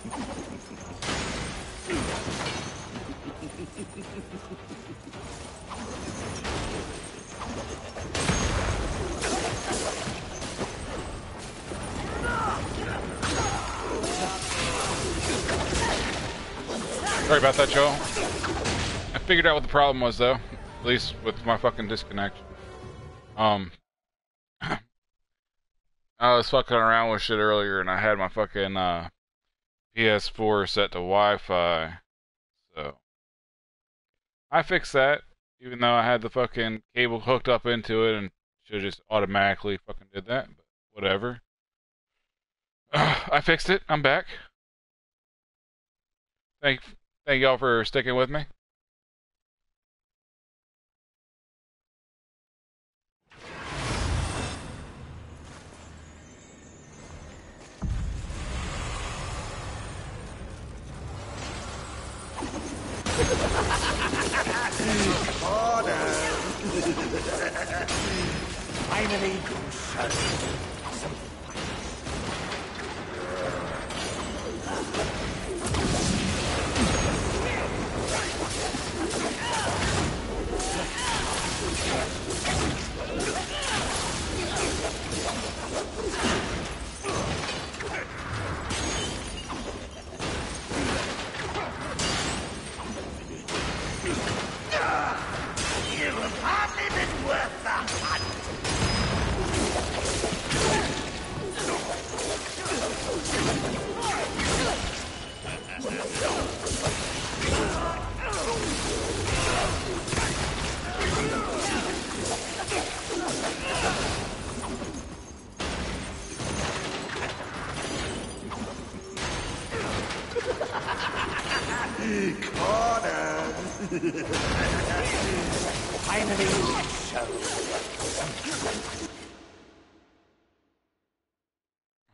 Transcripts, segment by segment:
Sorry about that, Joe. I figured out what the problem was, though. At least with my fucking disconnection. Um, I was fucking around with shit earlier, and I had my fucking uh, PS4 set to Wi-Fi, so I fixed that. Even though I had the fucking cable hooked up into it, and should just automatically fucking did that, but whatever. I fixed it. I'm back. Thank Thank y'all for sticking with me. Finally,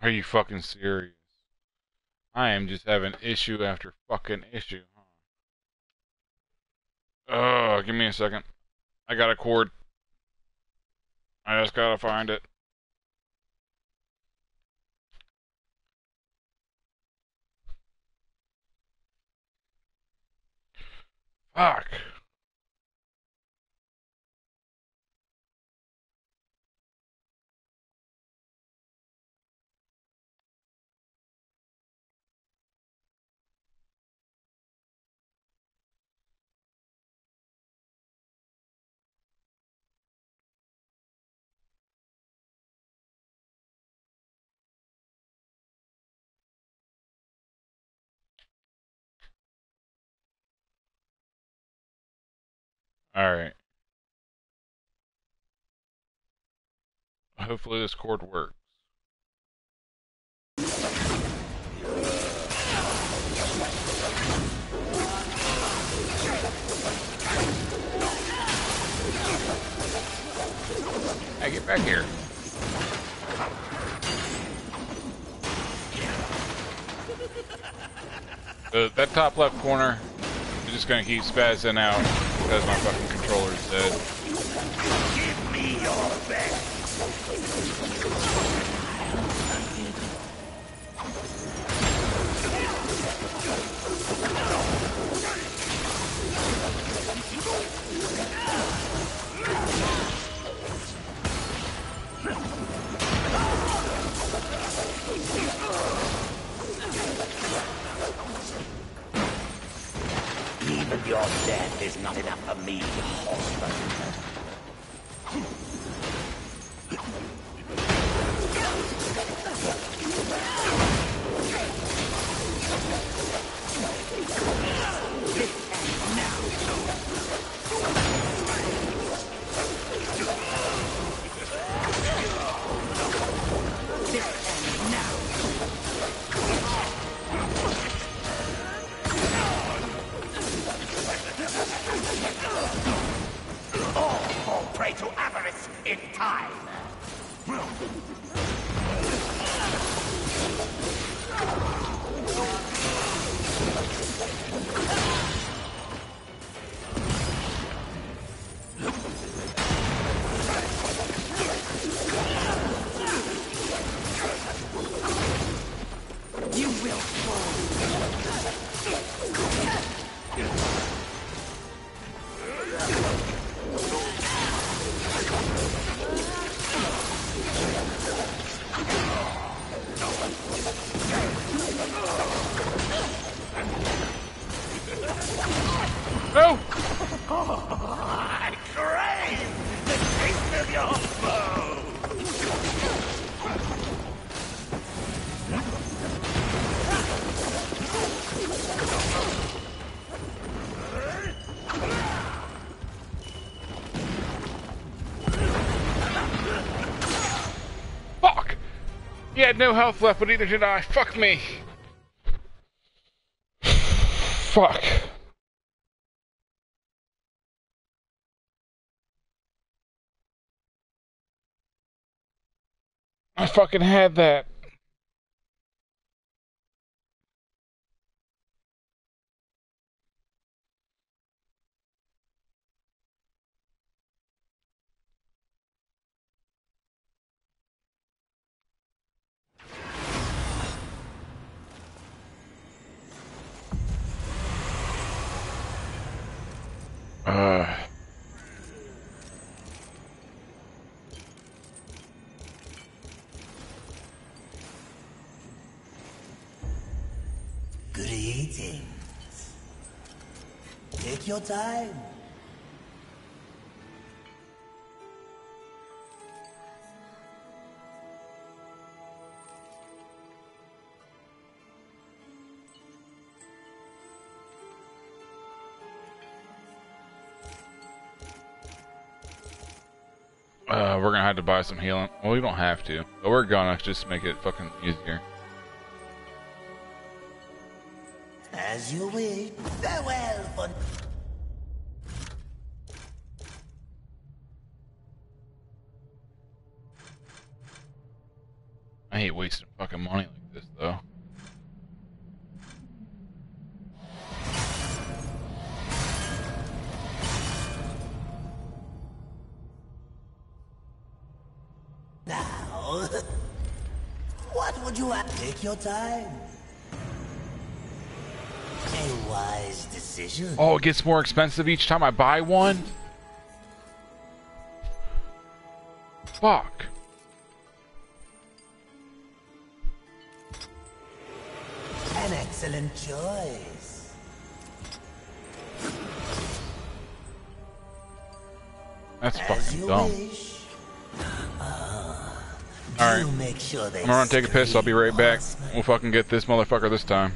Are you fucking serious? I am just having issue after fucking issue. Huh? Give me a second. I got a cord. I just gotta find it. Fuck. Alright. Hopefully this cord works. Hey, get back here. The, that top left corner just gonna keep spazzing out because my fucking controller's dead. Give me your best. Is not enough for me, Oh! Had no health left, but neither did I. Fuck me. Fuck. I fucking had that. Your time. uh, we're gonna have to buy some healing. Well, we don't have to, but we're gonna just make it fucking easier. As you wish. Farewell for Time. A wise decision. Oh, it gets more expensive each time I buy one? Fuck. An excellent choice. That's As fucking dumb. wish. Alright. make sure I'm gonna take a piss. I'll be right back. We'll fucking get this motherfucker this time.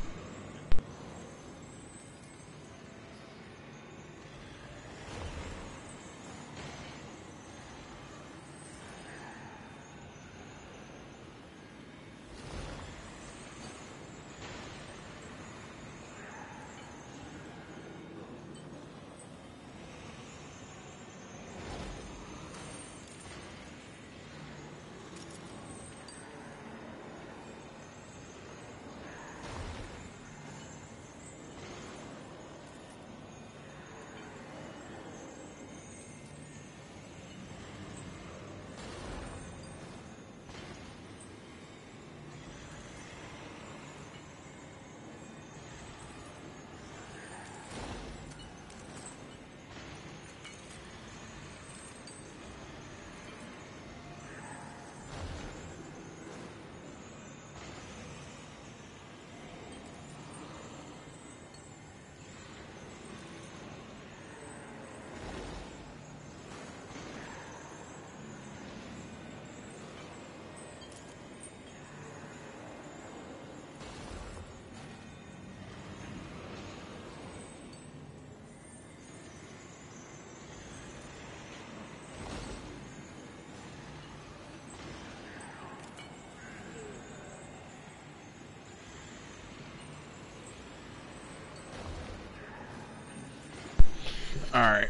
Alright.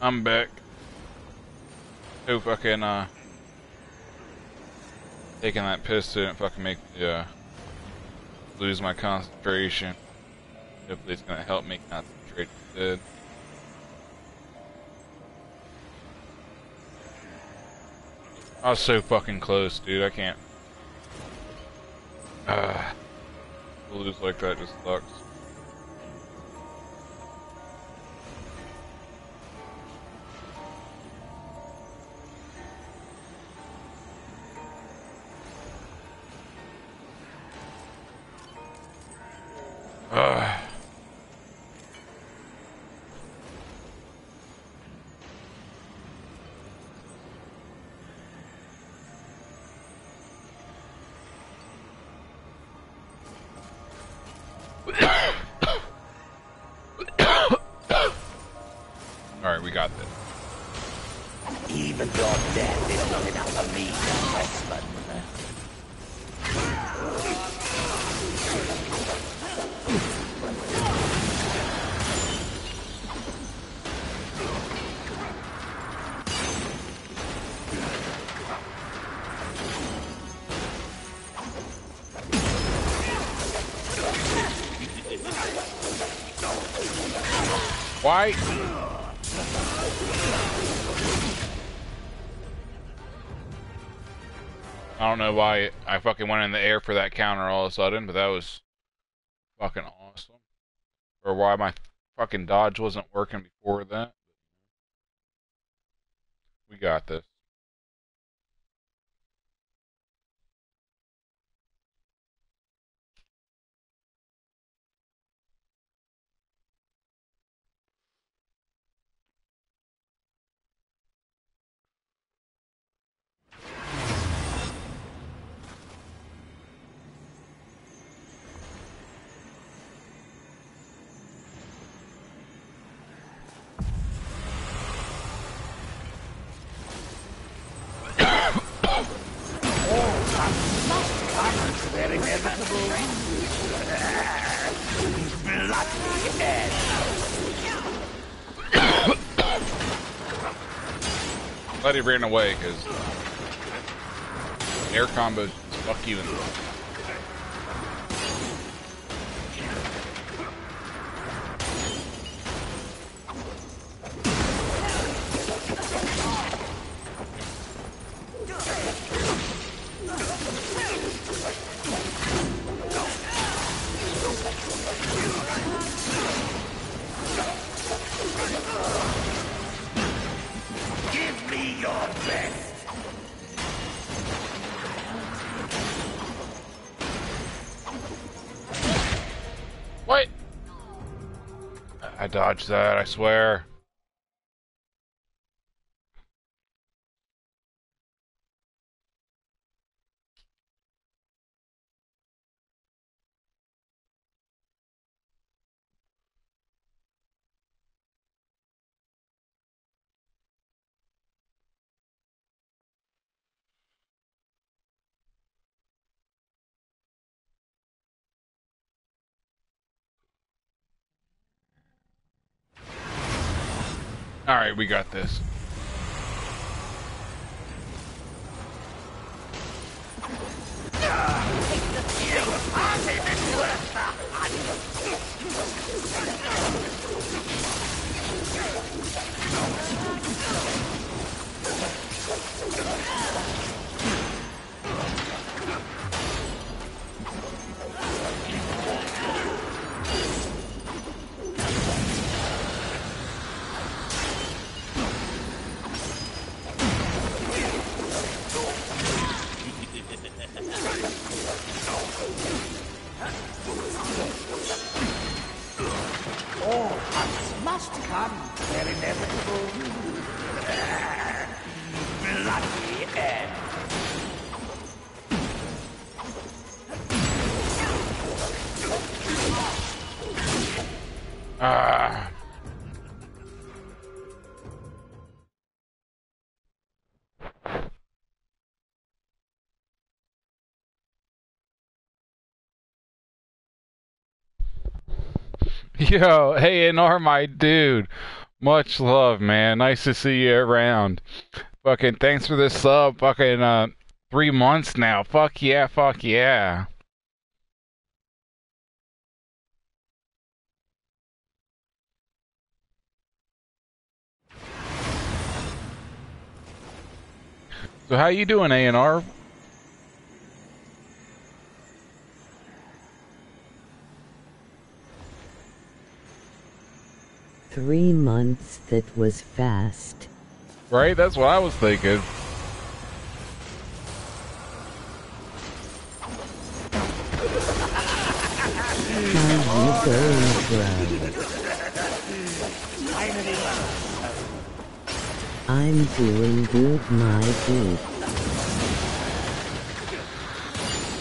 I'm back. Who fucking, uh, taking that piss didn't fucking make me, uh, lose my concentration. Hopefully it's gonna help me concentrate. I was so fucking close, dude. I can't. Uh, lose like that just sucks. Why? I don't know why I fucking went in the air for that counter all of a sudden, but that was fucking awesome. Or why my fucking dodge wasn't working Bloody end. Glad he ran away, because air combos fuck you in the I dodged that, I swear. We got this. Yo, NR, my dude. Much love, man. Nice to see you around. Fucking thanks for this sub. Fucking uh, three months now. Fuck yeah, fuck yeah. So how you doing, A Three months that was fast. Right, that's what I was thinking. How you going, bro? I'm doing good, my dude.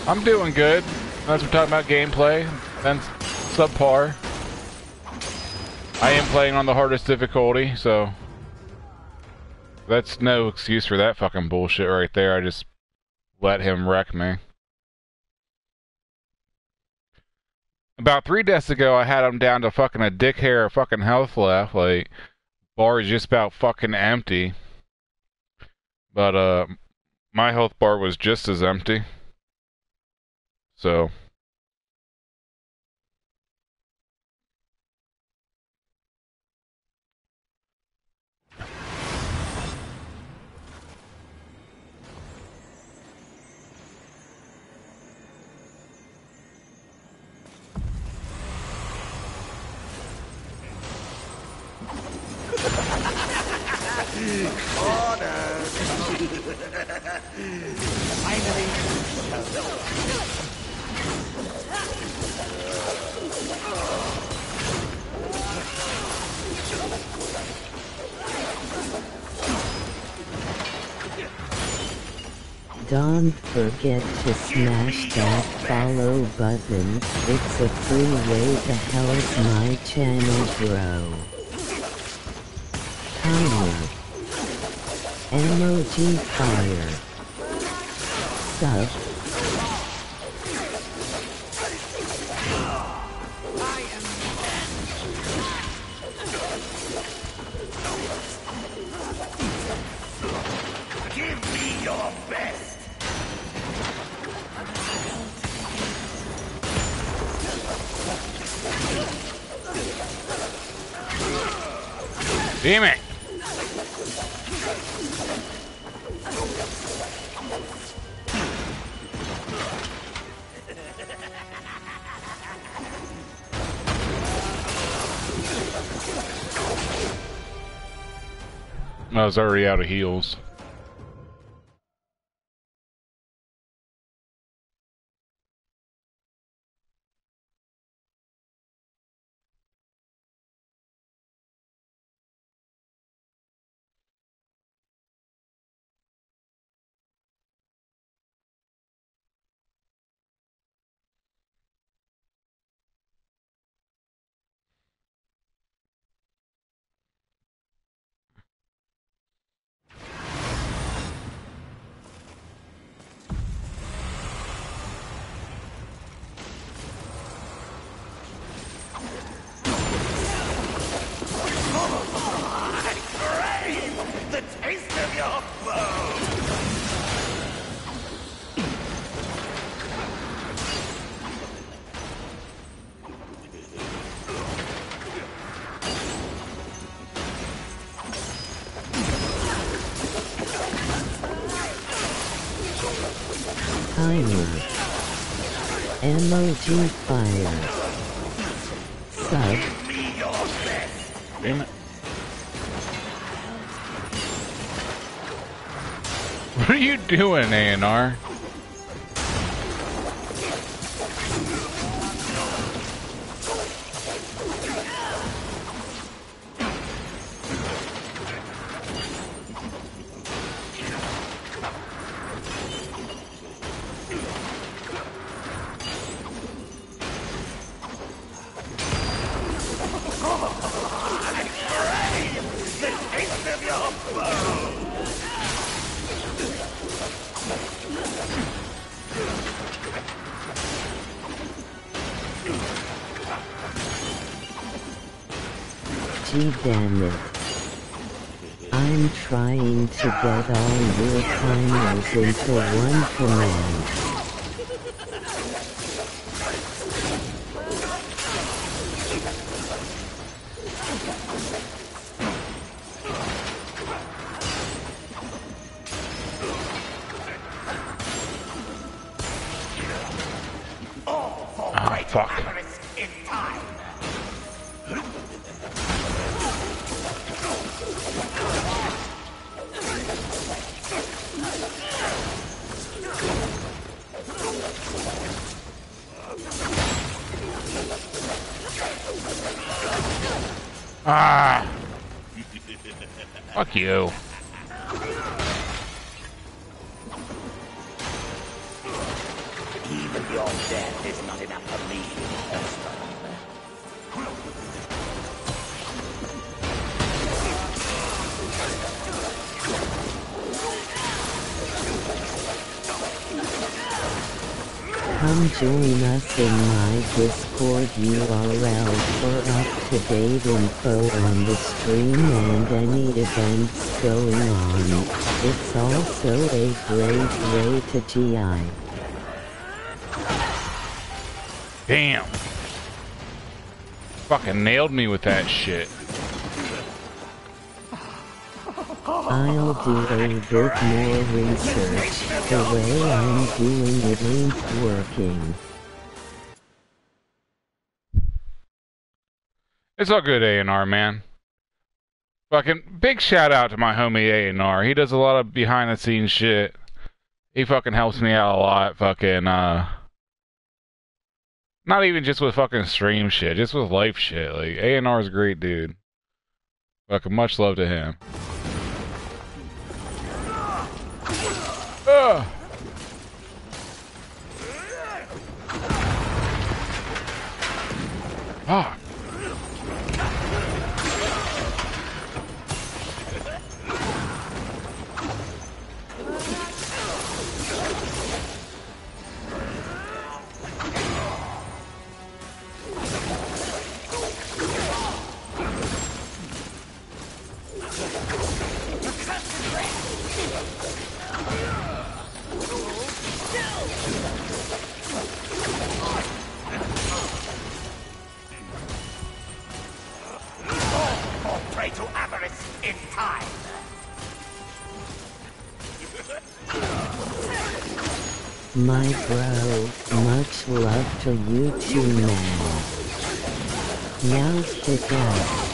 I'm doing good. As we're talking about gameplay, then subpar. I am playing on the hardest difficulty, so that's no excuse for that fucking bullshit right there. I just let him wreck me. About three deaths ago, I had him down to fucking a dick hair of fucking health left. Like, bar is just about fucking empty. But, uh, my health bar was just as empty. So. Don't forget to smash that follow button. It's a free way to help my channel grow. Timer. Emoji fire. Sub. Damn it! I was already out of heals. Emoji fire. Sub. Damn it. What are you doing, A&R? Damn it. I'm trying to get all your timers into one command. Come join us in my Discord URL for up-to-date info on the stream and any events going on. It's also a great way to GI. Damn. Fucking nailed me with that shit. I'll do a bit more research. The way I'm doing it ain't working. It's all good, A&R, man. Fucking big shout out to my homie A&R. He does a lot of behind the scenes shit. He fucking helps me out a lot. Fucking, uh... Not even just with fucking stream shit, just with life shit. Like, A&R is a great dude. Fucking much love to him. Ugh. Fuck. My bro, much love to you too, man. Now stick out.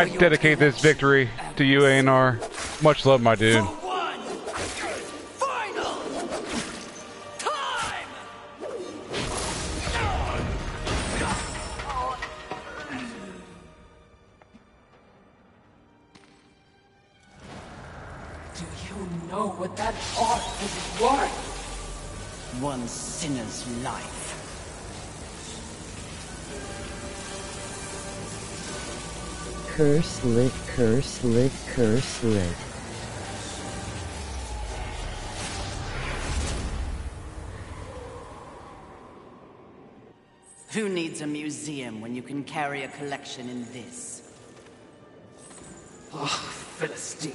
I dedicate this victory to you, A&R. Much love, my dude. Curse lit. Who needs a museum when you can carry a collection in this? Oh, Philistine.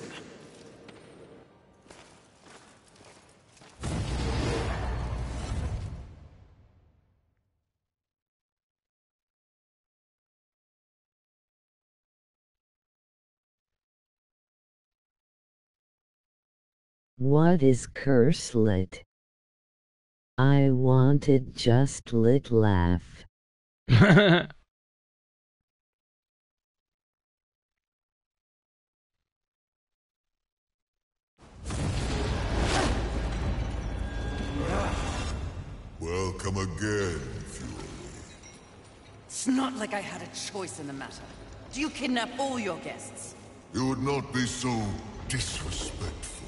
What is curse lit? I wanted just lit laugh. Welcome again, Fury. It's not like I had a choice in the matter. Do you kidnap all your guests? You would not be so disrespectful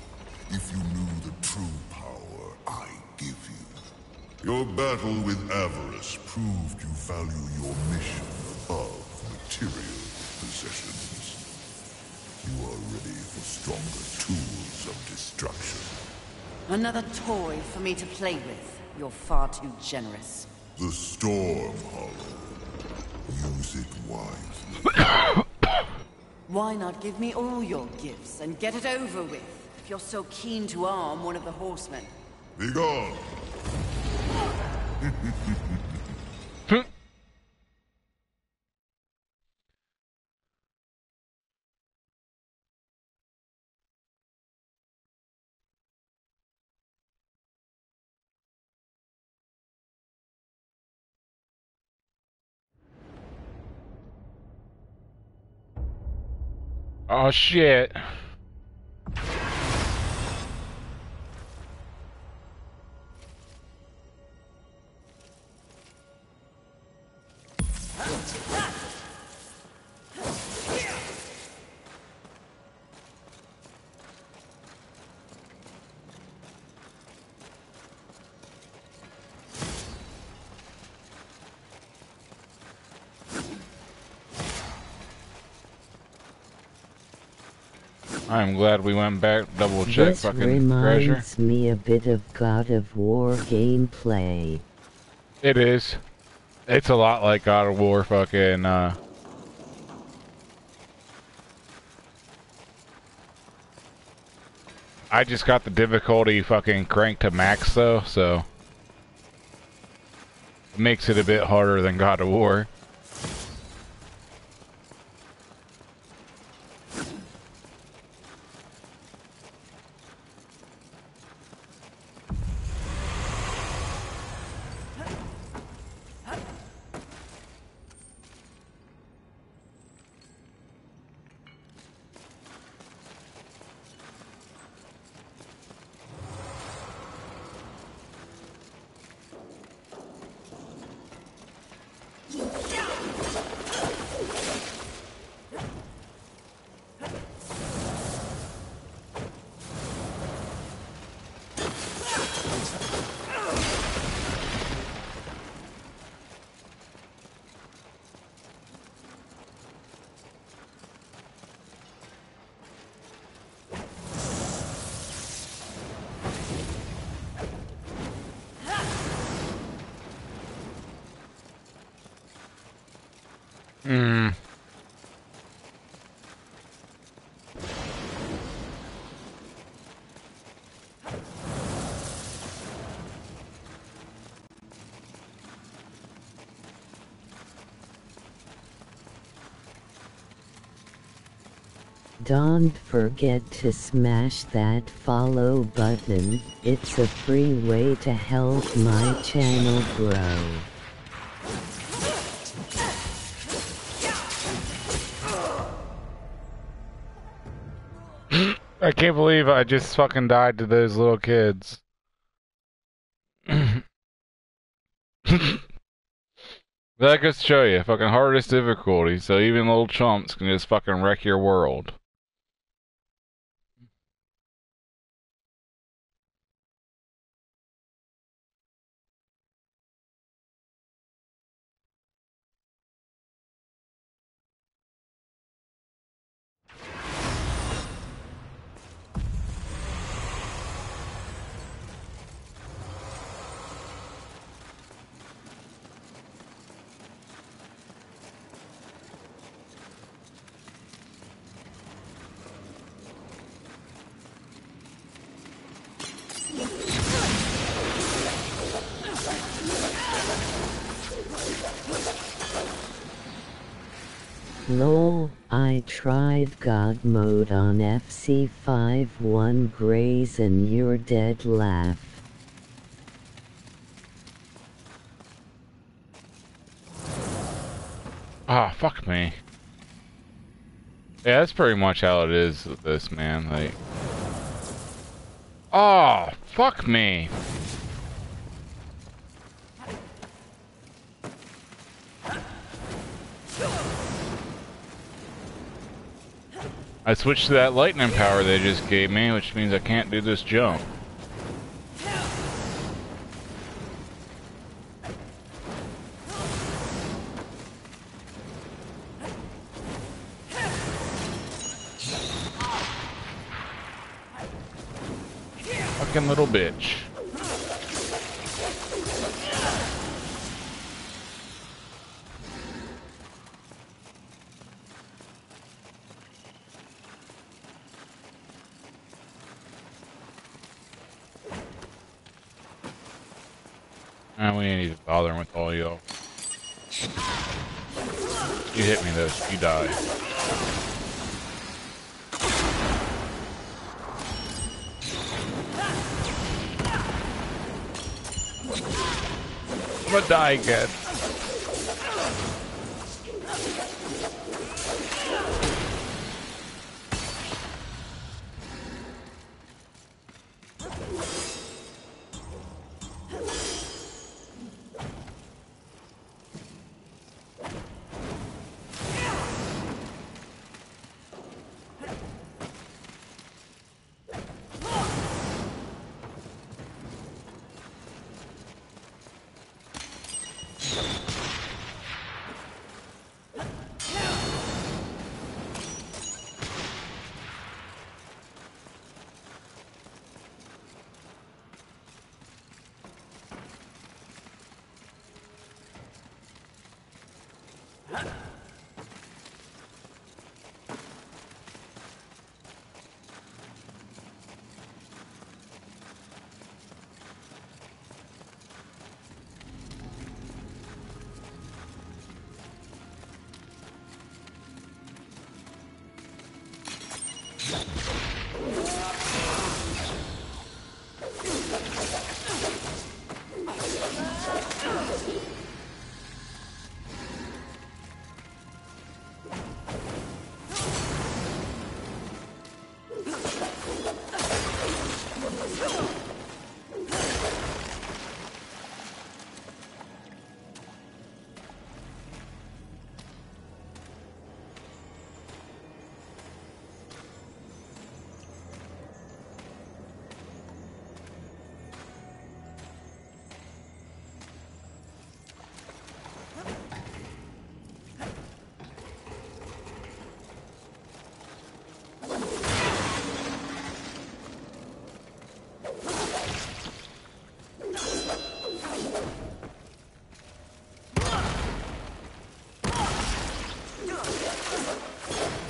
if you knew the true power I give you. Your battle with avarice proved you value your mission above material possessions. You are ready for stronger tools of destruction. Another toy for me to play with. You're far too generous. The Storm Hollow. Use it wisely. Why not give me all your gifts and get it over with? If you're so keen to arm one of the horsemen. Be gone. Oh shit. I'm glad we went back, double check This fucking reminds treasure. me a bit of God of War gameplay. It is. It's a lot like God of War fucking, uh... I just got the difficulty fucking cranked to max though, so... It makes it a bit harder than God of War. Don't forget to smash that follow button, it's a free way to help my channel grow. I can't believe I just fucking died to those little kids. that goes to show you, fucking hardest difficulty, so even little chumps can just fucking wreck your world. Mode on FC5 Graze and you're dead laugh. Ah, fuck me. Yeah, that's pretty much how it is with this, man. Like, oh, fuck me. I switched to that lightning power they just gave me, which means I can't do this jump. Fucking little bitch. we ain't even bothering with all y'all. You hit me though, you die. I'm gonna Come on.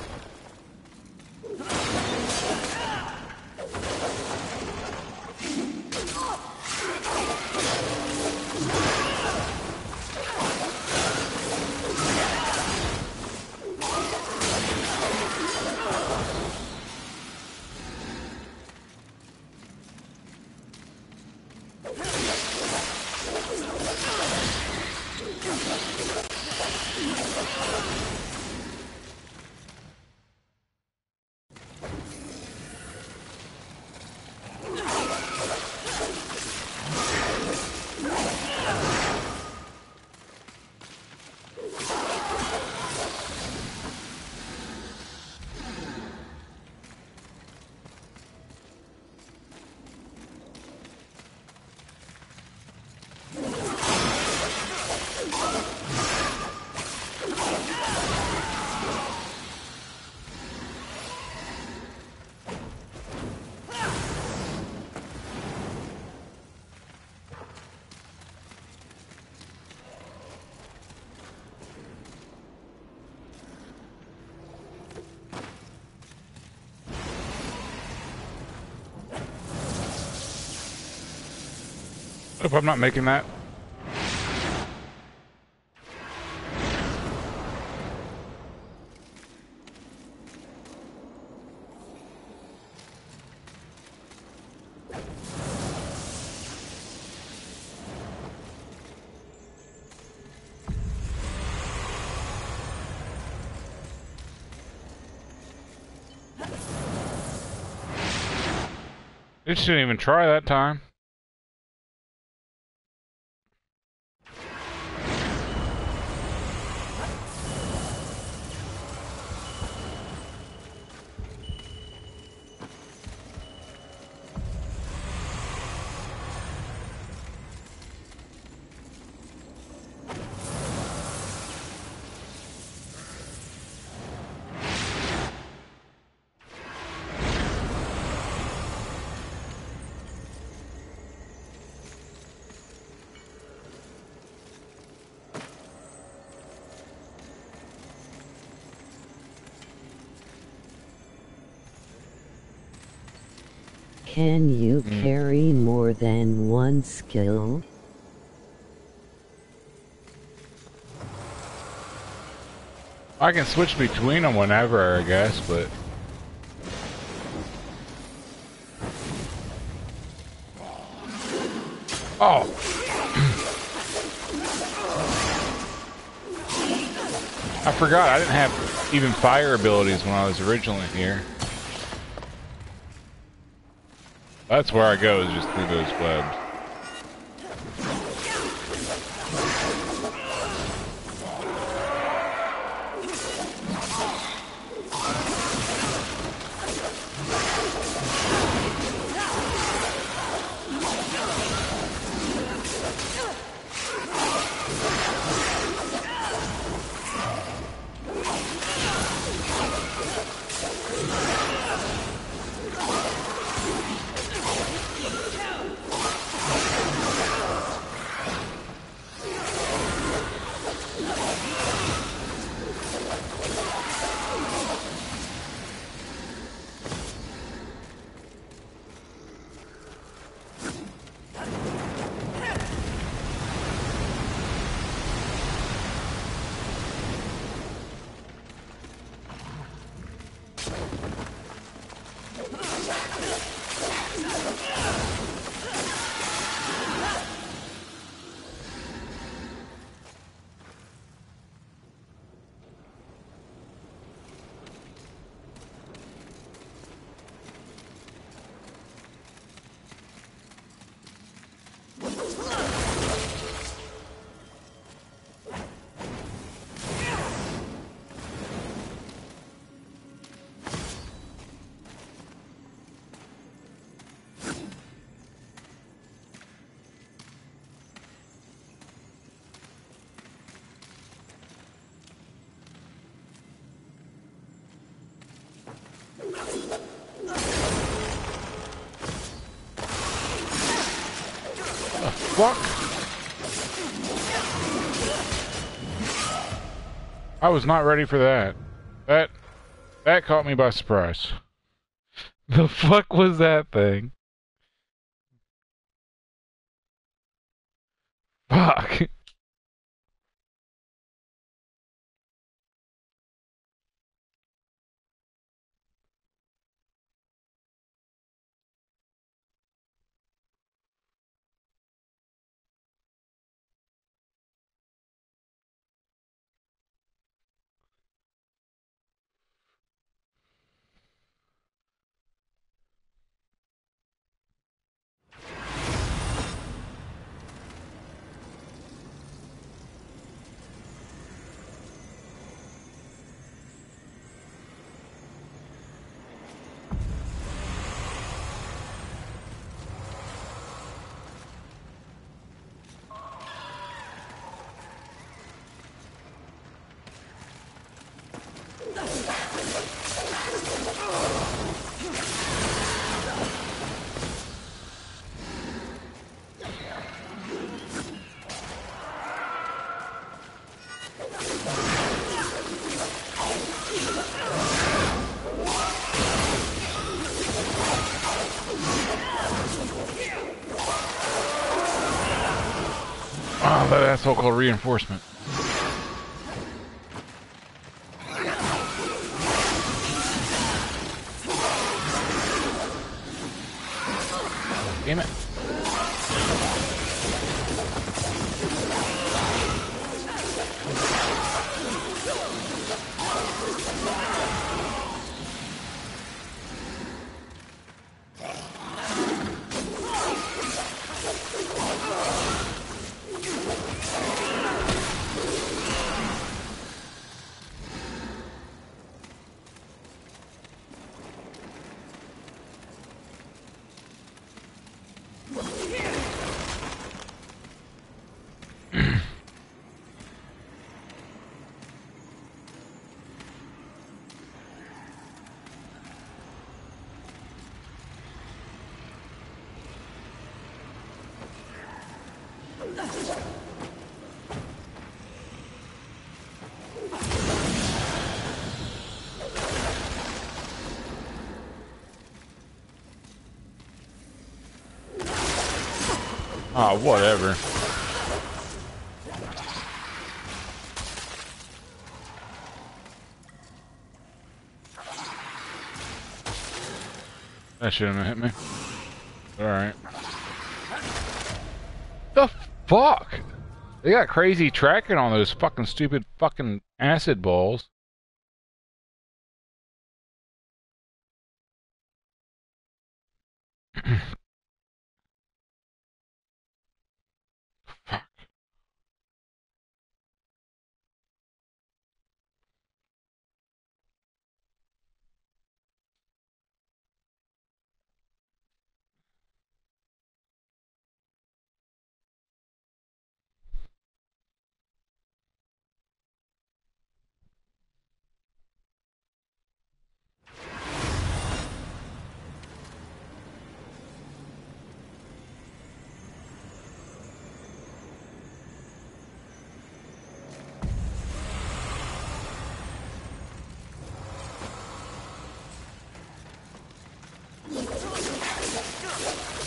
Hope I'm not making that. It didn't even try that time. Can you hmm. carry more than one skill? I can switch between them whenever, I guess, but... Oh! I forgot, I didn't have even fire abilities when I was originally here. That's where I go, is just through those webs. I was not ready for that. That that caught me by surprise. The fuck was that thing? That asshole called reinforcement. Ah, whatever. That shouldn't have hit me. Alright. The fuck? They got crazy tracking on those fucking stupid fucking acid balls.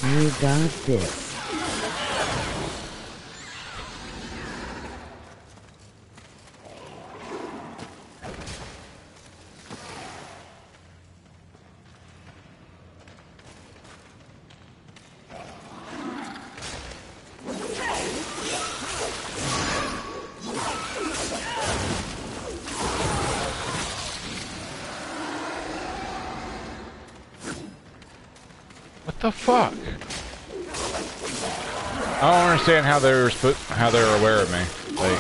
You got this. Fuck? I don't understand how they're how they were aware of me. Like,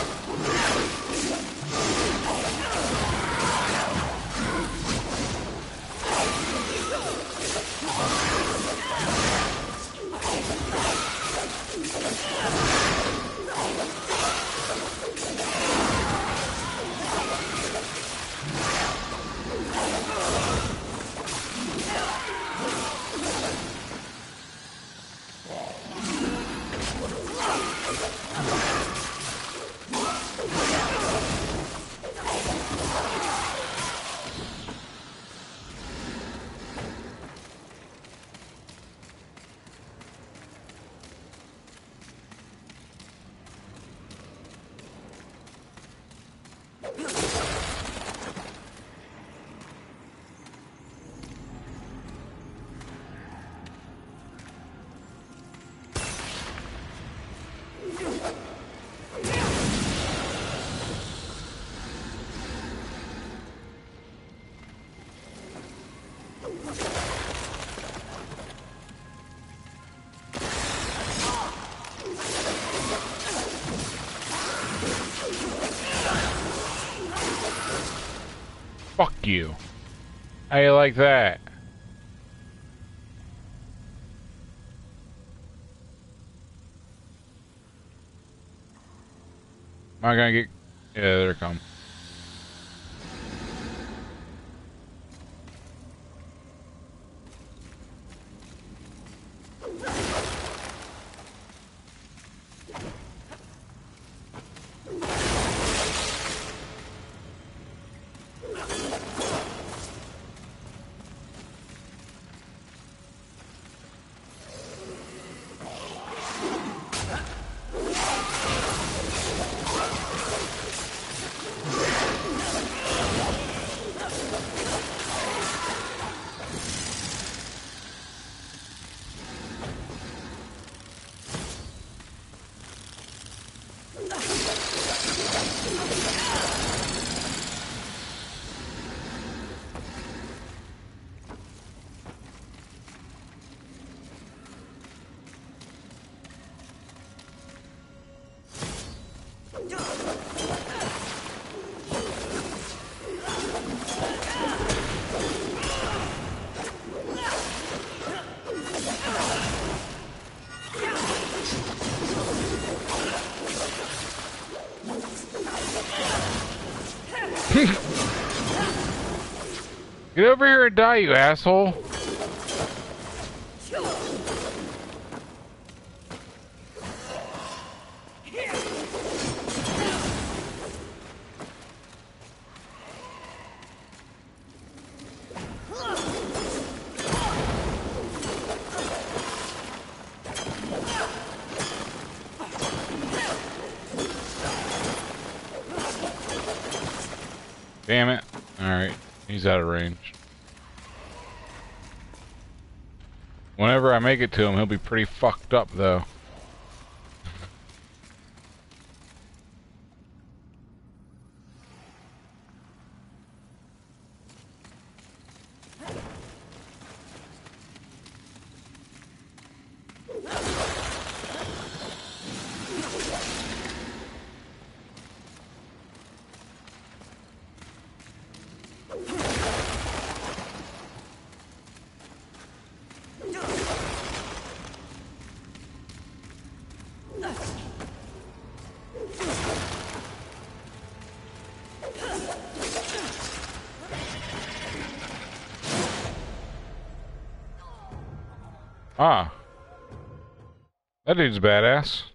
you like that? Get over here and die, you asshole. He's out of range. Whenever I make it to him, he'll be pretty fucked up, though. Dude's badass.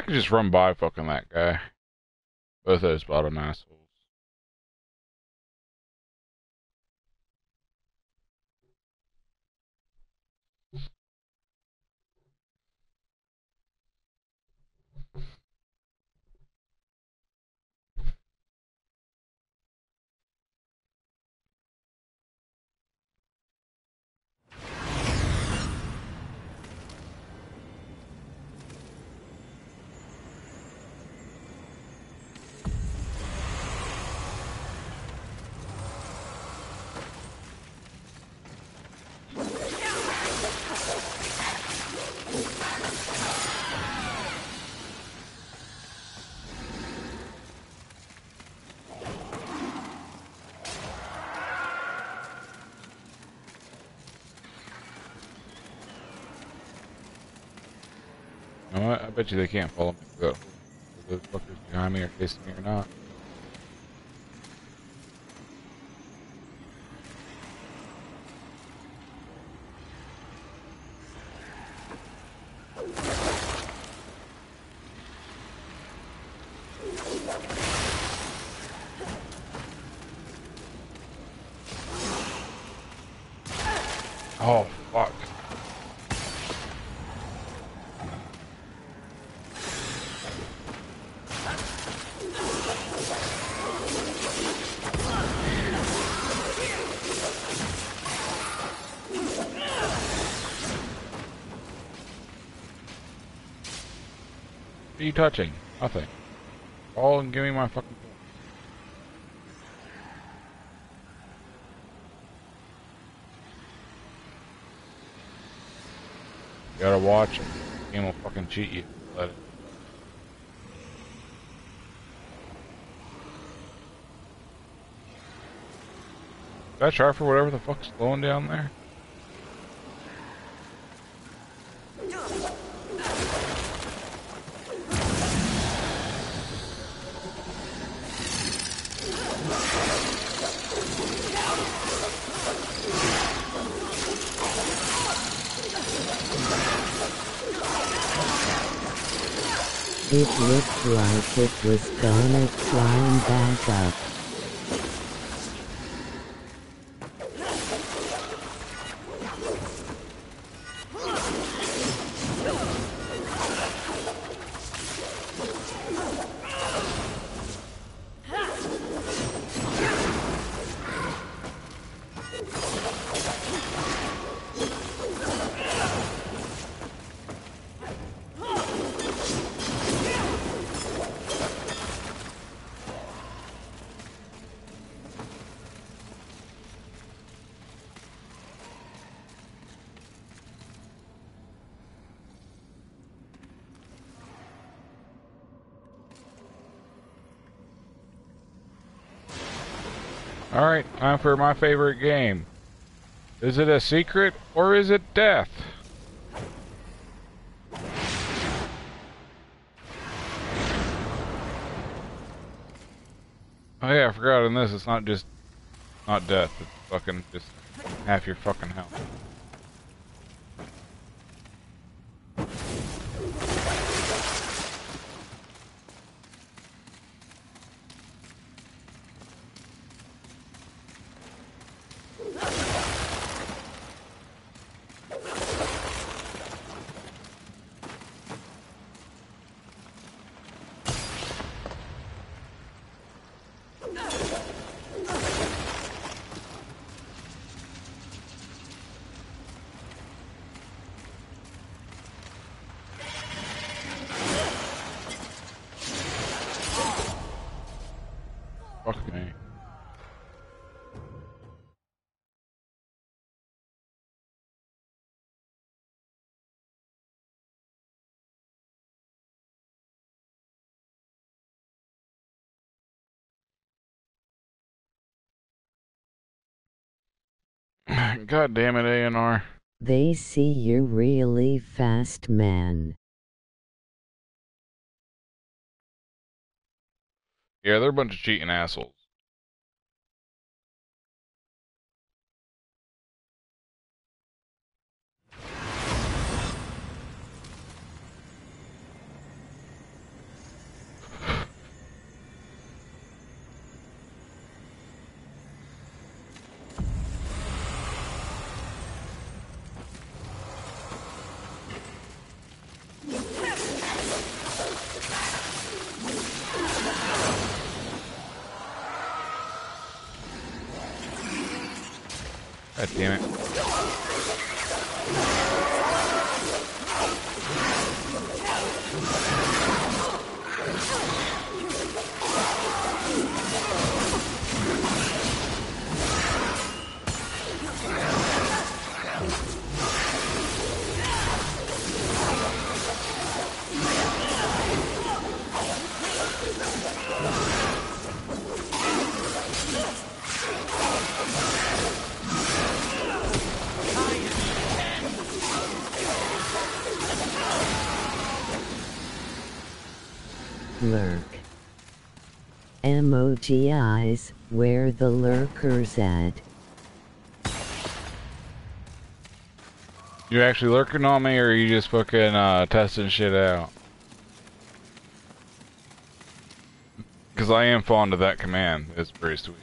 Probably could just run by fucking that guy. Both those bottom assholes. You know what? I bet you they can't follow me. Go. Those fuckers behind me are chasing me or not. are you touching? Nothing. All and give me my fucking. You gotta watch him. The game will fucking cheat you. Let it. that sharp for whatever the fuck's blowing down there? It looked like it was gonna climb back up. My favorite game. Is it a secret or is it death? Oh yeah, I forgot in this it's not just not death, it's fucking just half your fucking health. God damn it, A&R. They see you really fast, man. Yeah, they're a bunch of cheating assholes. Eyes, where the lurkers at? You actually lurking on me, or are you just fucking uh, testing shit out? Because I am fond of that command. It's pretty sweet.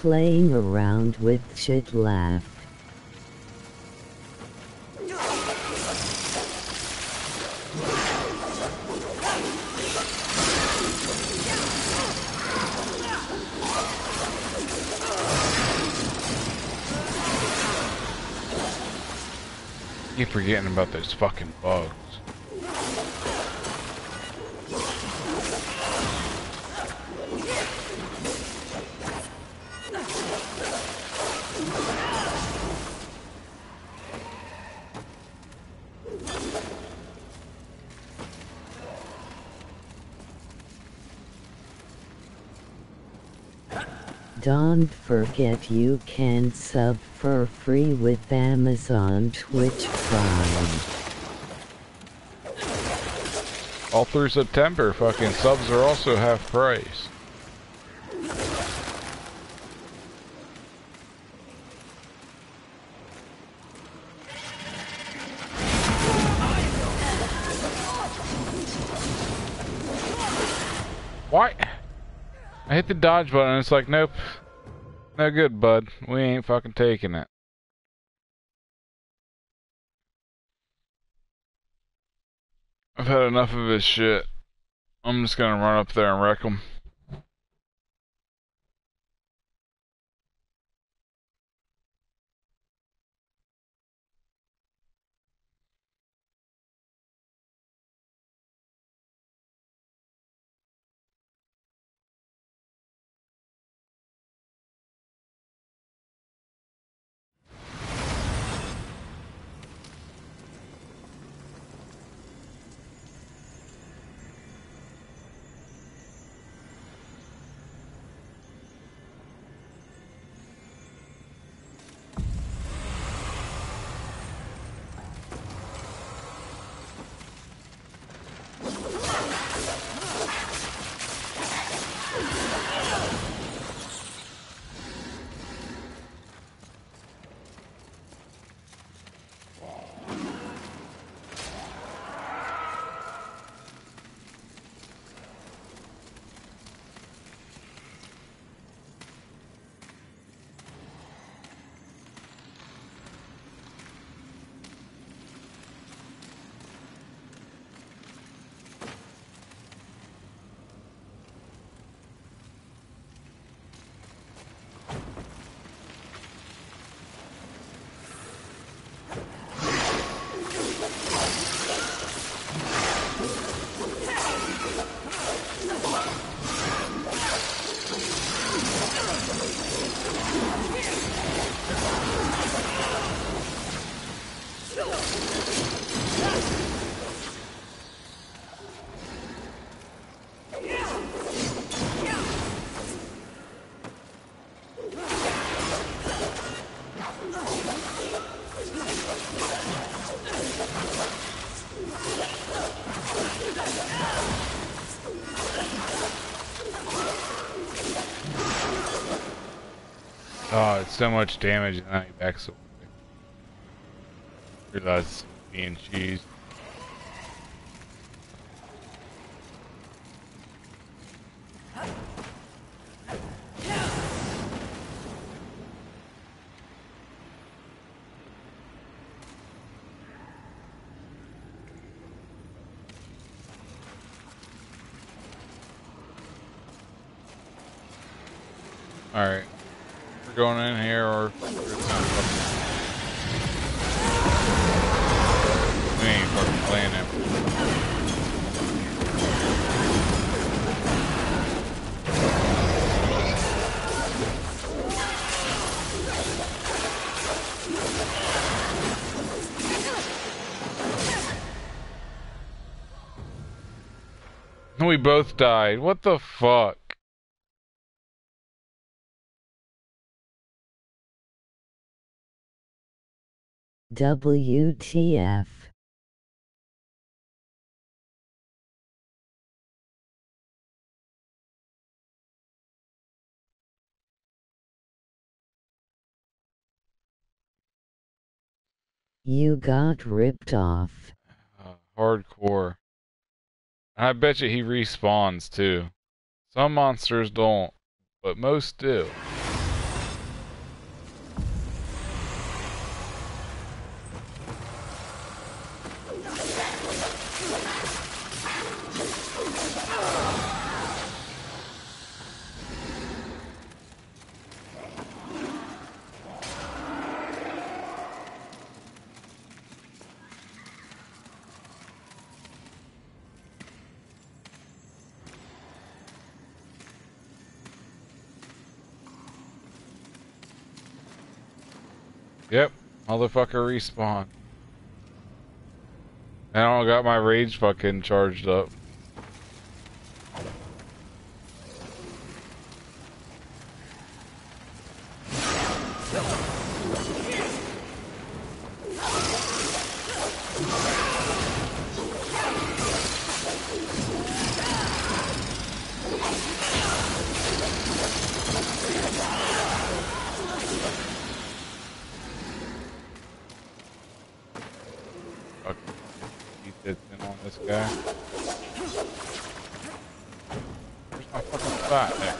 Playing around with shit laugh. Keep forgetting about those fucking bugs. Don't forget you can sub for free with Amazon Twitch Prime. All through September, fucking subs are also half price. Why? I hit the dodge button and it's like, nope. No good, bud. We ain't fucking taking it. I've had enough of his shit. I'm just gonna run up there and wreck him. So much damage and now he backs away. Realize being cheese. Alright. Going in here or we ain't fucking playing it. We both died. What the fuck? WTF. You got ripped off. Uh, hardcore. I bet you he respawns too. Some monsters don't, but most do. Motherfucker respawn. And I don't got my rage fucking charged up. Fuck. Keep it in on this guy. Where's my fucking spot there?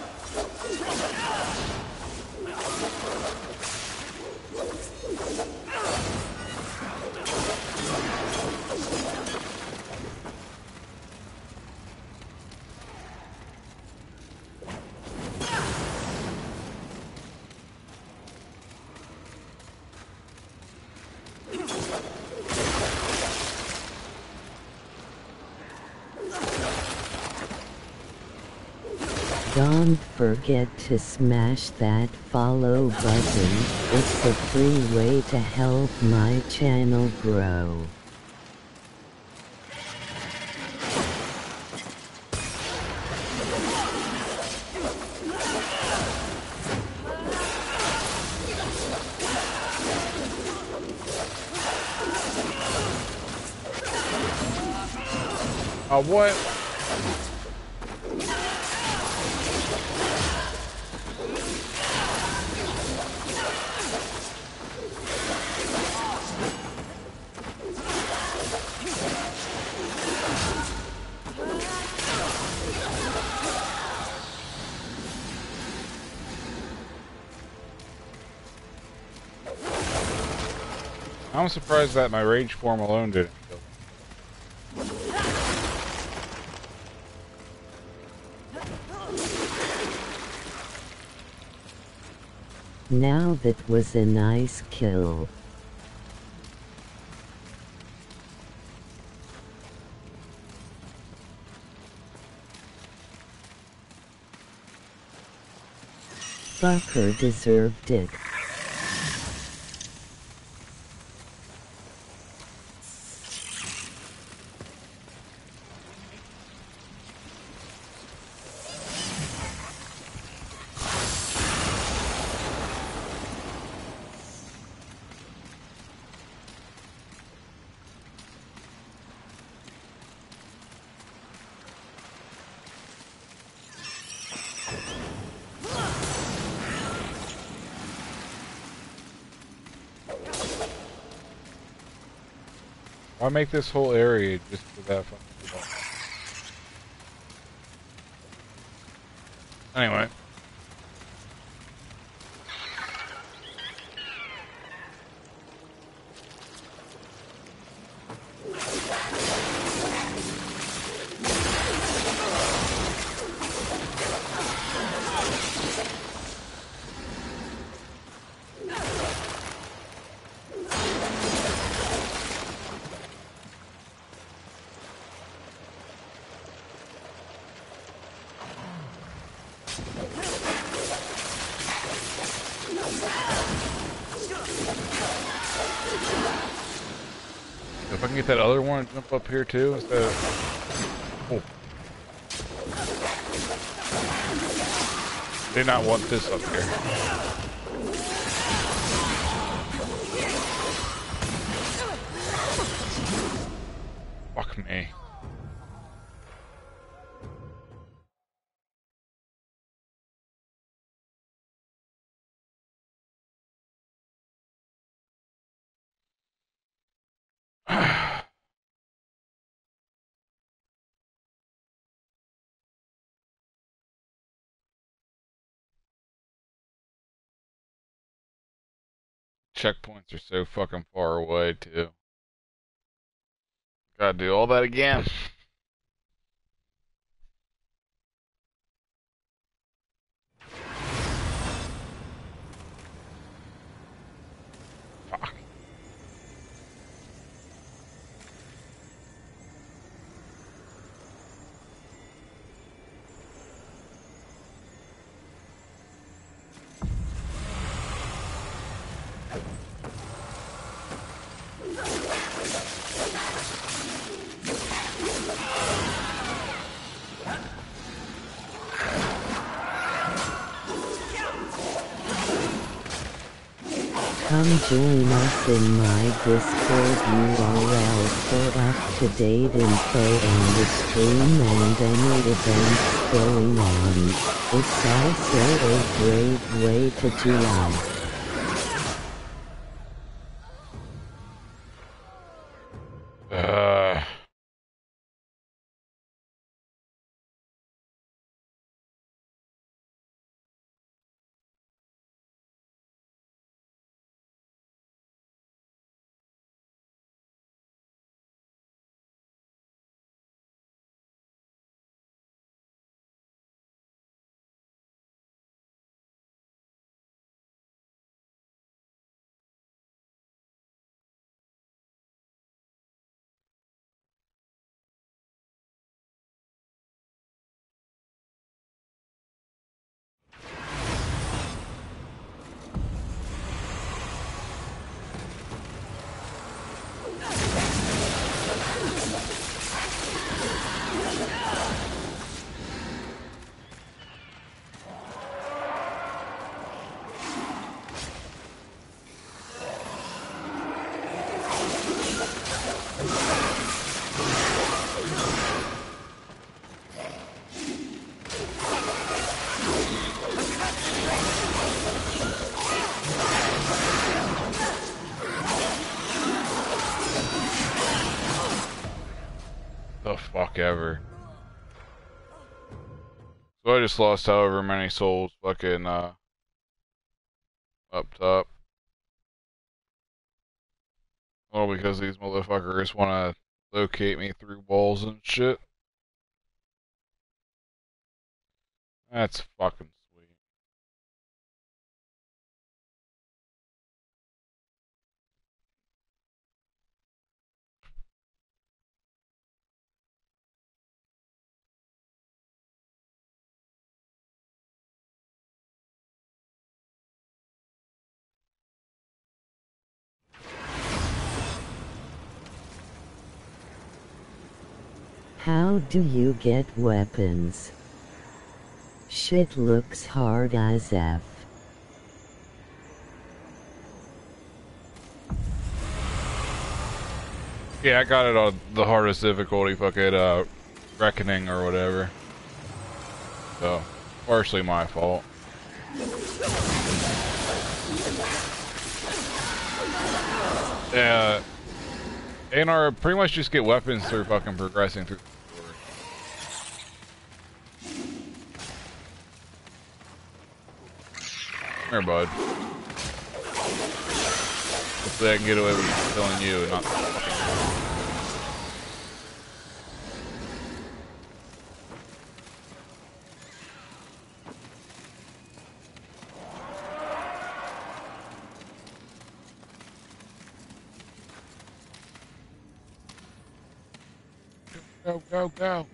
Don't forget to smash that follow button. It's a free way to help my channel grow. Oh, what? I'm surprised that my rage form alone didn't kill. Now that was a nice kill. Fucker deserved it. Why make this whole area just for that fucking? Anyway. If I can get one to jump up here too, instead. Oh. Did not want this up here. Checkpoints are so fucking far away too. Gotta do all that again. Join us in my Discord URL for up-to-date info on the stream and any events going on. It's also a great way to life. Ever. So I just lost however many souls fucking uh up top. All because these motherfuckers wanna locate me through walls and shit. That's fucking How do you get weapons? Shit looks hard as F. Yeah, I got it on the hardest difficulty, fucking uh, reckoning or whatever. So, partially my fault. Yeah, ANR pretty much just get weapons through fucking progressing through. Here, bud. Hopefully I can get away with killing you and not fucking Go, go, go.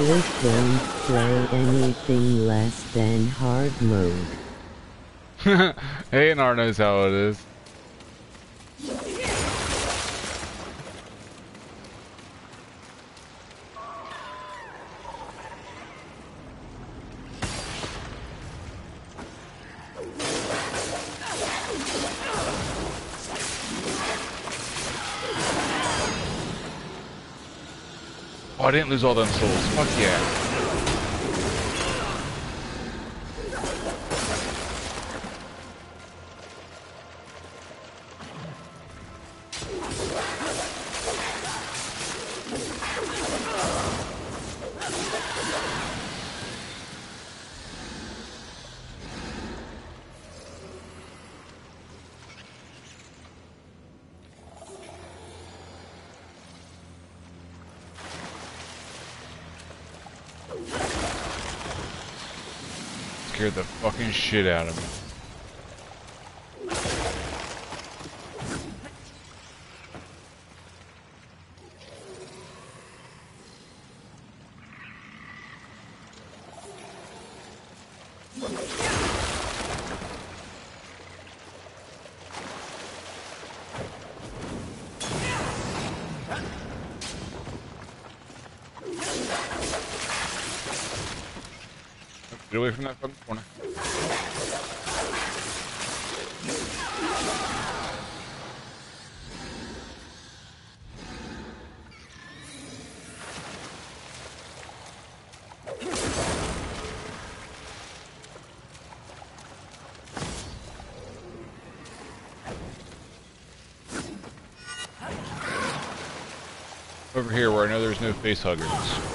Slick don't play than hard mode. A&R knows how it is. Oh, I didn't lose all them souls. Fuck yeah. The fucking shit out of me. Over here where I know there's no face huggers.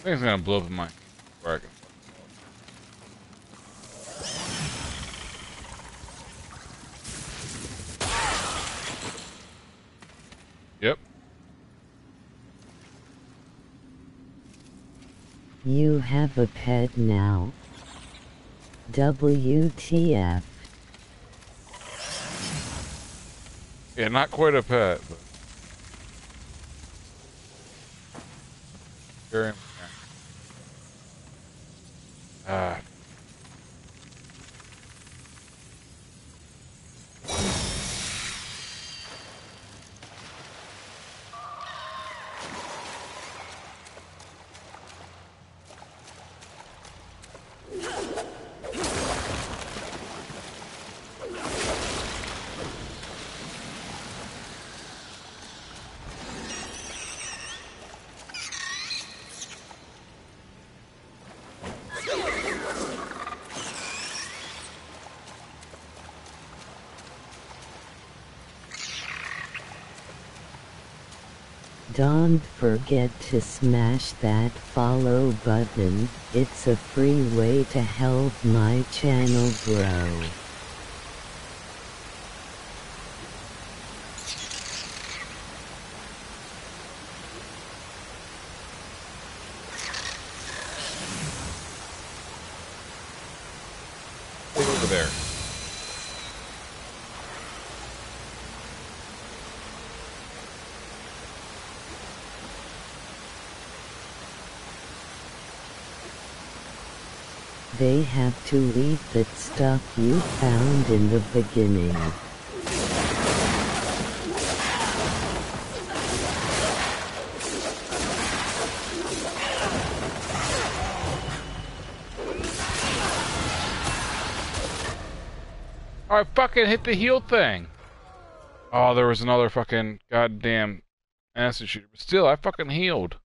I think it's gonna blow up in my where I can. Yep. You have a pet now. WTF. Yeah, not quite a pet, but very. Uh, Don't forget to smash that follow button, it's a free way to help my channel grow. Get over there. They have to eat that stuff you found in the beginning. I fucking hit the heal thing. Oh, there was another fucking goddamn acid shooter. But still, I fucking healed.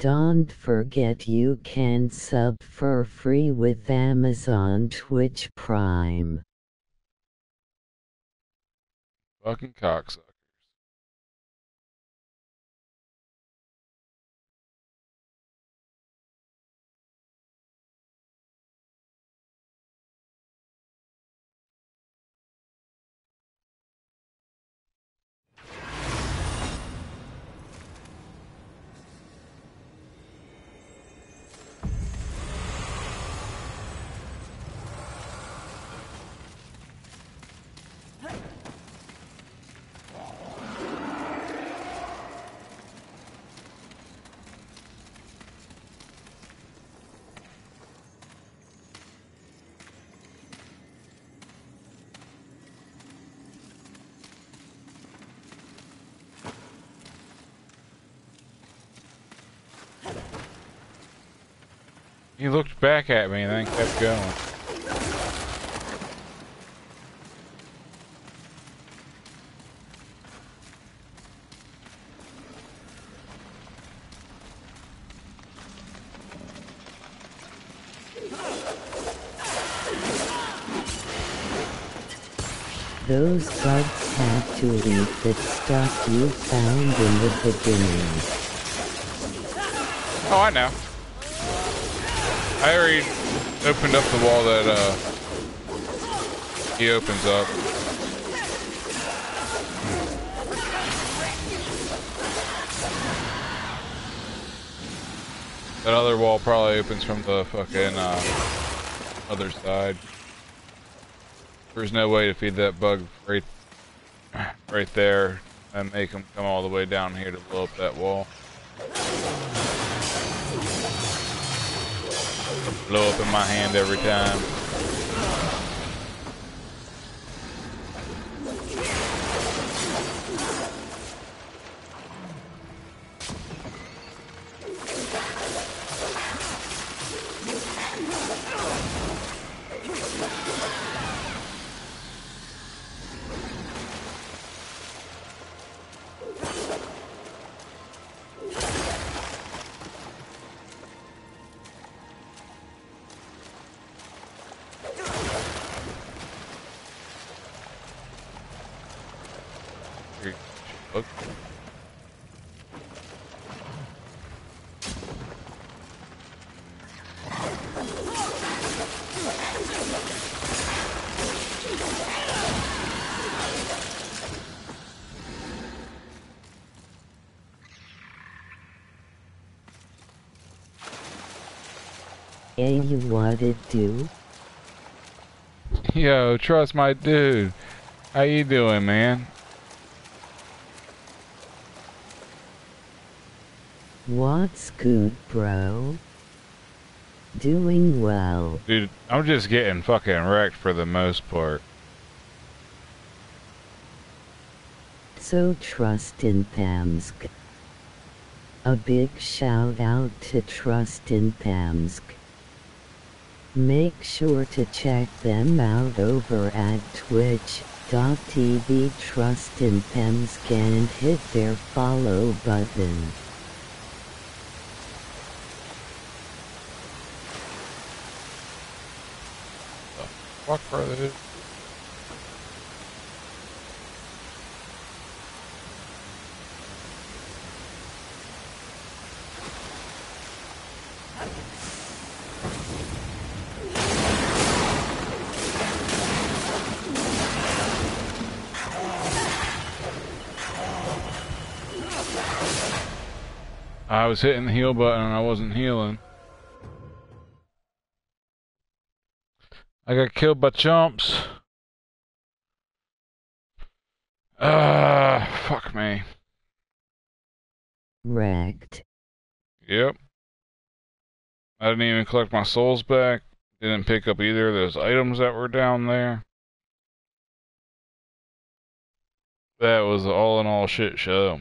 Don't forget you can sub for free with Amazon Twitch Prime. Fucking cocksucker. He looked back at me and then kept going. Those bugs have to eat the stuff you found in the beginning. Oh, I know. I already opened up the wall that uh he opens up. That other wall probably opens from the fucking uh, other side. There's no way to feed that bug right, right there and make him come all the way down here to blow up that wall. Blow up in my hand every time. You it do? Yo, trust my dude. How you doing, man? What's good, bro? Doing well. Dude, I'm just getting fucking wrecked for the most part. So trust in Pamsk. A big shout out to Trust in Pamsk. Make sure to check them out over at twitch.tv Trust in Pamsk and hit their follow button. Fuck, brother. I was hitting the heal button and I wasn't healing. I got killed by chumps. Ah, fuck me. Wrecked. Yep. I didn't even collect my souls back. Didn't pick up either of those items that were down there. That was all in all shit show.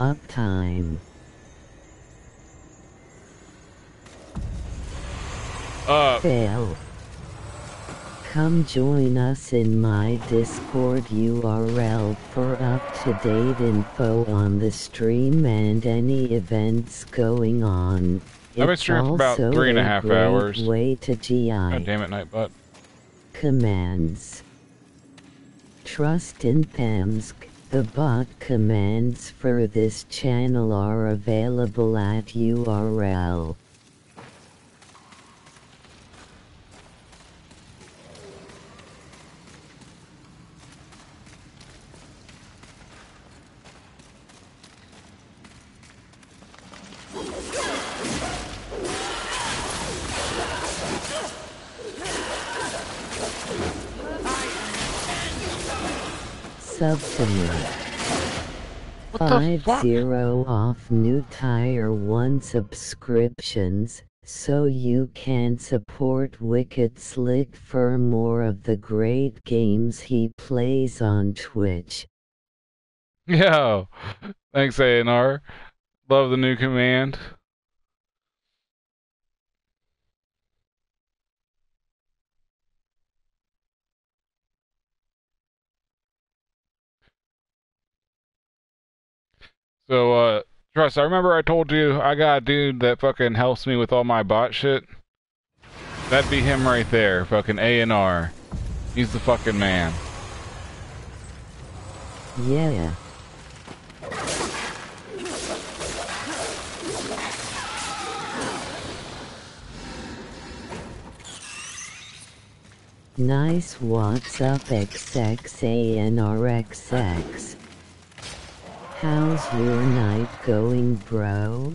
Uptime. Uh, Fail. Come join us in my Discord URL for up-to-date info on the stream and any events going on. I've been streaming for about three and a half hours. way to GI God damn it, Nightbot. commands. Trust in Pamsk. The bot commands for this channel are available at URL. Subsidy. What the Five zero off new tire one subscriptions. so you can support Wicked Slick for more of the great games he plays on Twitch. Yo, thanks ANR. Love the new command. So, uh, Trust, I remember I told you I got a dude that fucking helps me with all my bot shit. That'd be him right there, fucking ANR. He's the fucking man. Yeah. Nice what's up XXANRXX. How's your night going bro?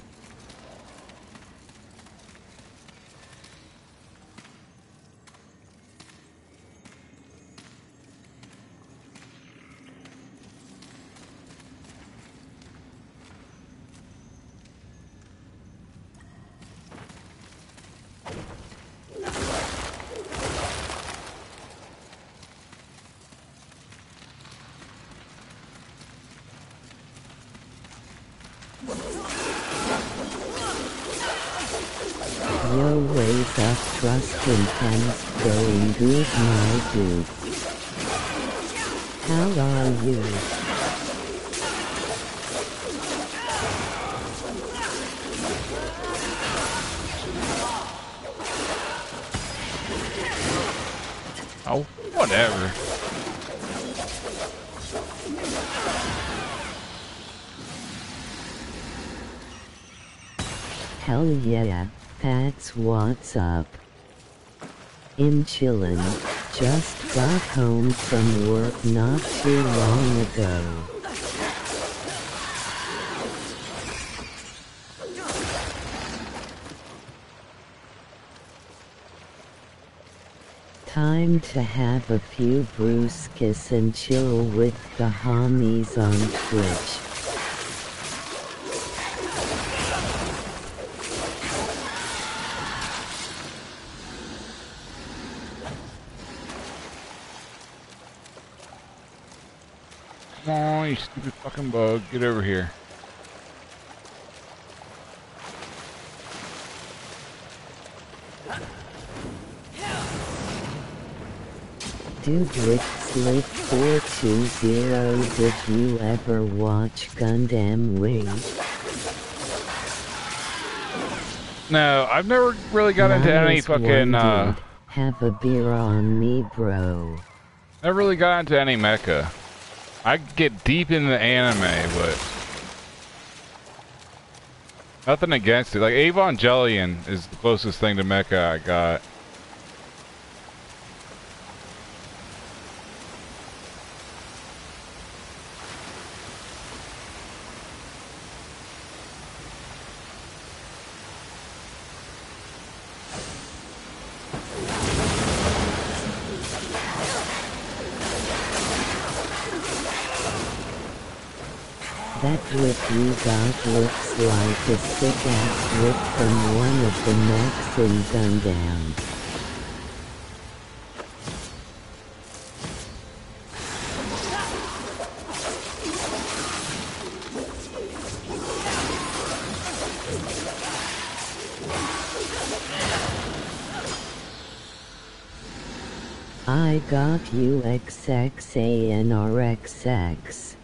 Yo ways up trust and hands going good my dude. How are you? Oh, whatever. Hell yeah, that's what's up. In chillin', just got home from work not too long ago. Time to have a few brewskis and chill with the homies on Twitch. Come on, you stupid fucking bug. Get over here. Dude Rick Slick 420 did you ever watch Gundam Wing? No, I've never really got into any fucking, uh. Have a beer on me bro. never really got into any mecha. I get deep into anime, but nothing against it. Like Evangelion is the closest thing to mecha I got. That whip you got looks like a sick ass whip from one of the mechs in Gundam. I got you XXANRXX.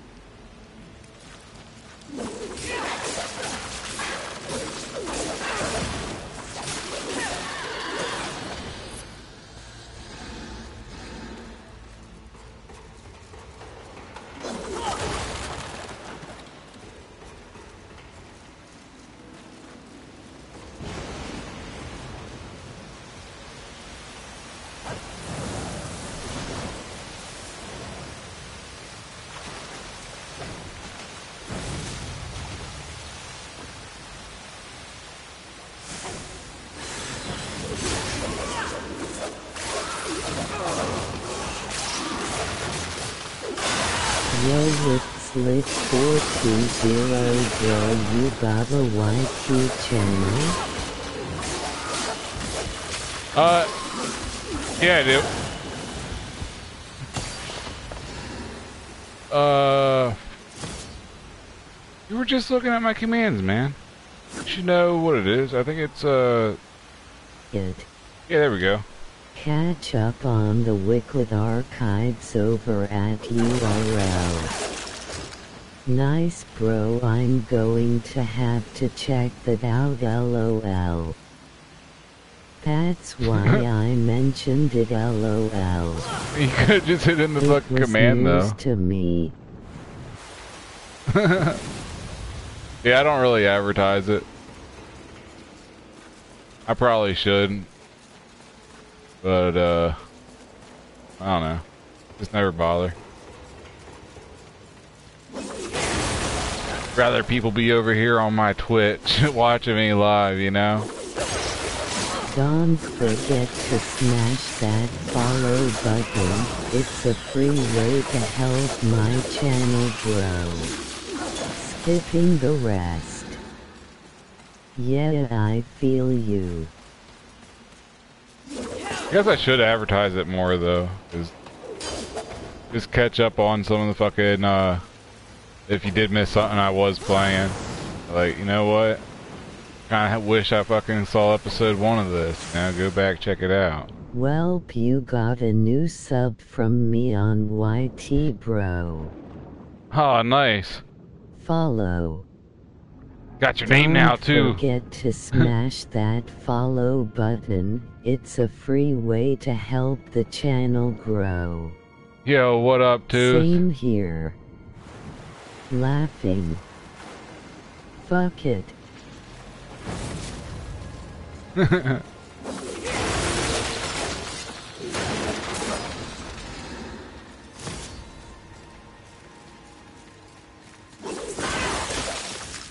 Yo with Slit 420 bro you YT? Uh, yeah, I do. Uh, you were just looking at my commands, man. You should know what it is. I think it's, uh, It. yeah, there we go. Catch up on the Wicked archives over at URL. Nice bro, I'm going to have to check that out lol. That's why I mentioned it lol. You could have just hit in the fucking command, though. to me. Yeah, I don't really advertise it. I probably should. But, uh, I don't know. Just never bother. Rather people be over here on my Twitch watching me live, you know? Don't forget to smash that follow button. It's a free way to help my channel grow. Skipping the rest. Yeah, I feel you. I guess I should advertise it more, though. just catch up on some of the fucking, uh, if you did miss something I was playing. Like, you know what? Kinda wish I fucking saw episode one of this. Now go back, check it out. Welp, you got a new sub from me on YT, bro. Oh, nice. Follow. Got your name now, Don't too. forget to smash that follow button. It's a free way to help the channel grow. Yo, what up, dude? Same here. Laughing. Fuck it.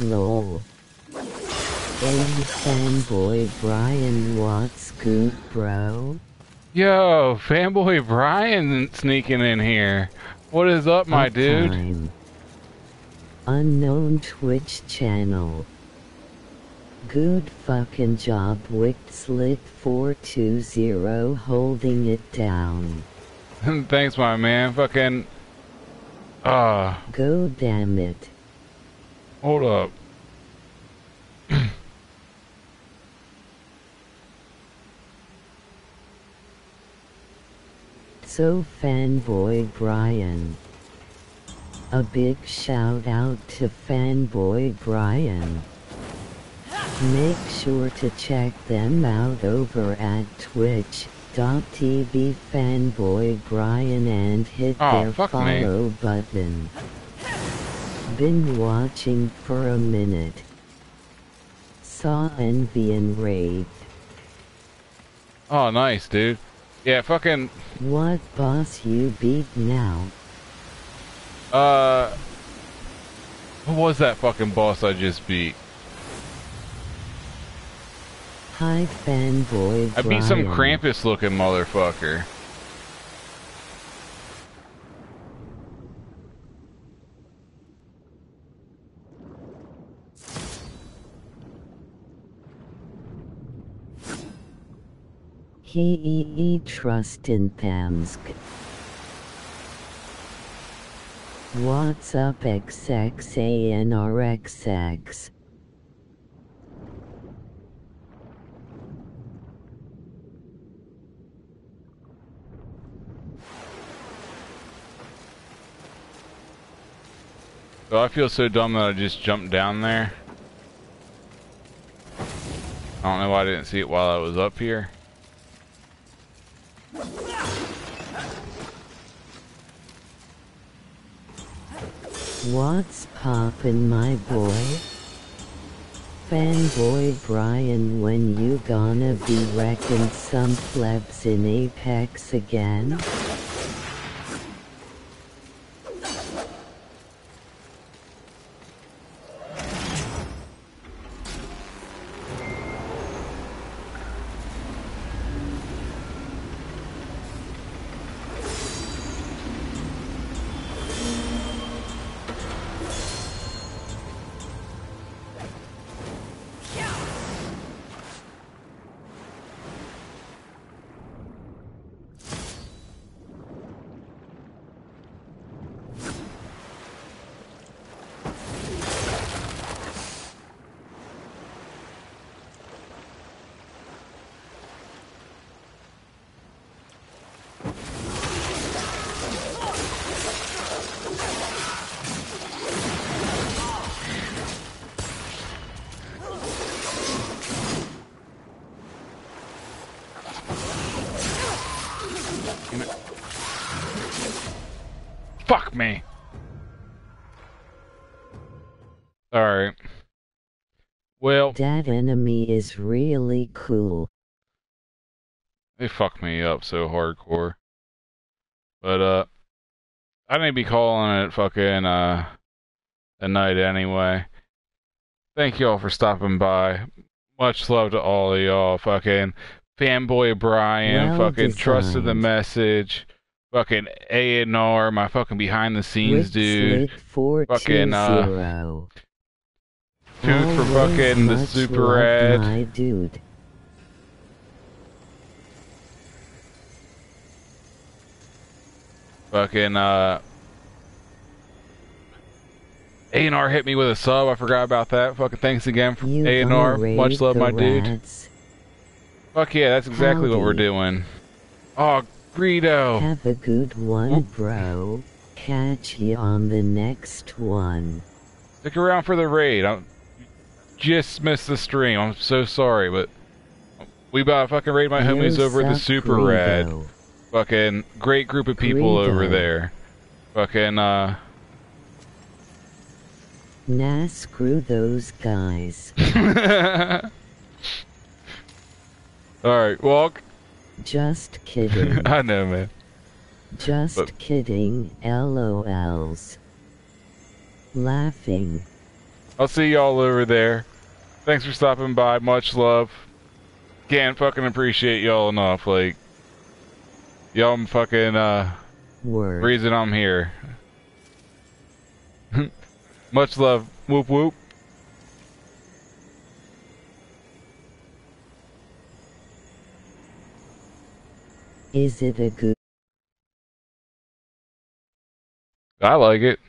Lol. Hey fanboy Brian what's good bro? Yo, fanboy Brian sneaking in here. What is up, my dude? Uptime. Unknown Twitch channel. Good fucking job Wixlit 420 holding it down. Thanks, my man. Fucking. Uh, Go damn it. hold up. So fanboy Brian. A big shout out to fanboy Brian. Make sure to check them out over at twitch.tv fanboy Brian and hit Aw, their fuck me. follow button. Been watching for a minute. Saw Envy and Raid. Oh, nice, dude. Yeah, fucking. What boss you beat now? Uh. What was that fucking boss I just beat? Hi fanboy I beat some. Krampus looking motherfucker. He he he trust in Pamsk. What's up XXANRXX? So oh, I feel so dumb that I just jumped down there. I don't know why I didn't see it while I was up here. What's poppin' my boy? Fanboy Brian when you gonna be wrecking some plebs in Apex again? Fuck me. Alright. Well, That enemy is really cool. they fucked me up so hardcore. But, uh, I need to be calling it fucking, uh, a night anyway. Thank y'all for stopping by. Much love to all of y'all. Fucking fanboy Brian. Well fucking trusted the message. Fucking A and R, my fucking behind the scenes Rick dude. 420. Fucking, uh, Tooth for fucking the super rad. My dude. Fucking uh A&R hit me with a sub. I forgot about that. Fucking thanks again for A&R. Much love, my dude. Fuck yeah, that's exactly what we're doing. Oh, Greedo. Have a good one, bro. Catch you on the next one. Stick around for the raid. I just missed the stream. I'm so sorry, but we about to fucking raid my homies over at the Super Rad. Fucking great group of people over there. Fucking uh Nah, screw those guys. Alright, well Just kidding. I know man. Just But- kidding. LOLs. Laughing. I'll see y'all over there. Thanks for stopping by. Much love. Can't fucking appreciate y'all enough. Like, y'all fucking, uh, Word. reason I'm here. Much love. Whoop whoop. Is it a good? I like it.